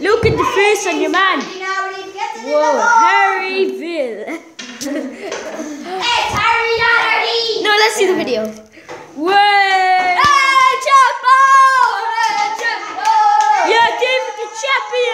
Look at the face on your man. Let's see the video. Way! Hey, Chapo! Hey, Chapo! Yeah, the champion!